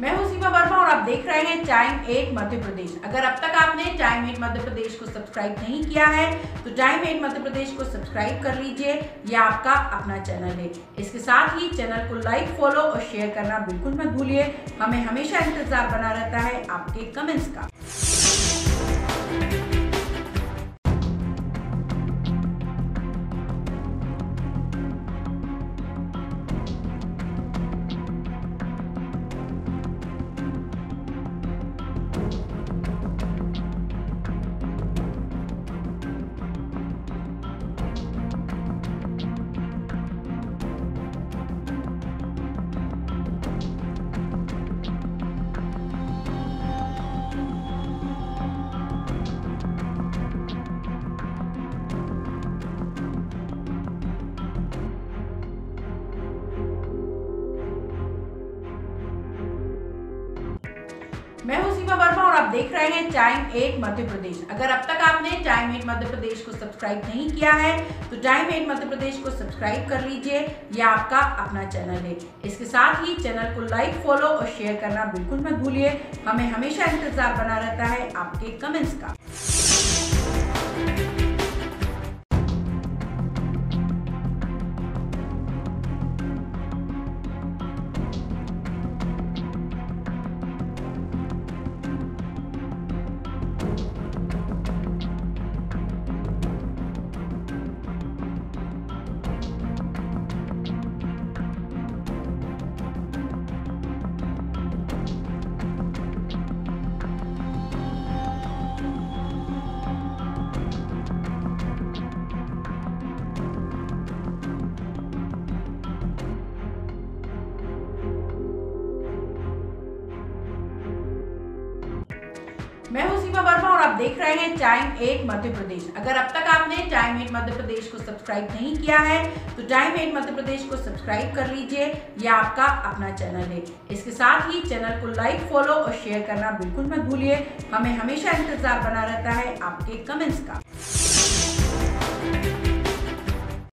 मैं हूँ सीमा वर्मा और आप देख रहे हैं टाइम एट मध्य प्रदेश। अगर अब तक आपने टाइम एट मध्य प्रदेश को सब्सक्राइब नहीं किया है तो टाइम एट मध्य प्रदेश को सब्सक्राइब कर लीजिए, यह आपका अपना चैनल है। इसके साथ ही चैनल को लाइक फॉलो और शेयर करना बिल्कुल मत भूलिए। हमें हमेशा इंतज़ार बना रहता है आपके कमेंट्स का। मैं हूँ सीमा वर्मा और आप देख रहे हैं टाइम एट मध्य प्रदेश। अगर अब तक आपने टाइम एट मध्य प्रदेश को सब्सक्राइब नहीं किया है तो टाइम एट मध्य प्रदेश को सब्सक्राइब कर लीजिए यह आपका अपना चैनल है। इसके साथ ही चैनल को लाइक फॉलो और शेयर करना बिल्कुल मत भूलिए। हमें हमेशा इंतज़ार बना रहता है आपके कमेंट्स का। मैं हूँ सीमा वर्मा और आप देख रहे हैं टाइम एट मध्य प्रदेश। अगर अब तक आपने टाइम एट मध्य प्रदेश को सब्सक्राइब नहीं किया है तो टाइम एट मध्य प्रदेश को सब्सक्राइब कर लीजिए। यह आपका अपना चैनल है। इसके साथ ही चैनल को लाइक फॉलो और शेयर करना बिल्कुल मत भूलिए। हमें हमेशा इंतज़ार बना रहता है आपके कमेंट्स का।